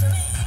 to me.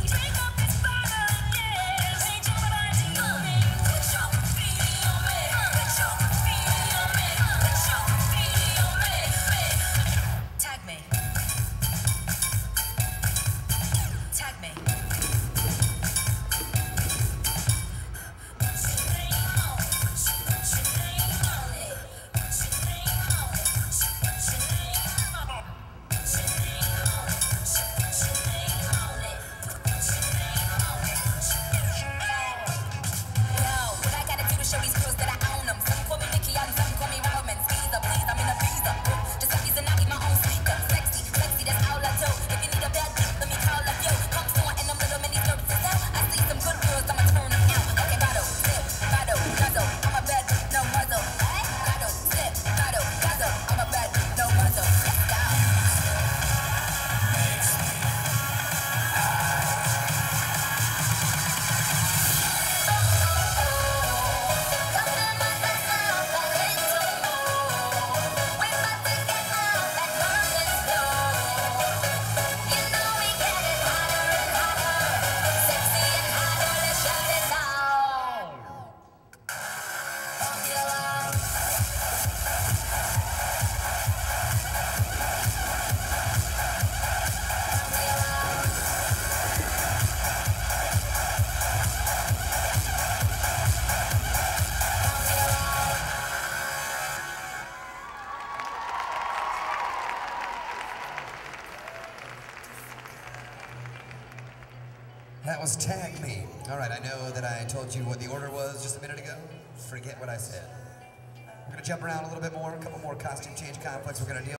That was Tag Me. All right, I know that I told you what the order was just a minute ago. Forget what I said. We're gonna jump around a little bit more, a couple more costume change conflicts. We're gonna deal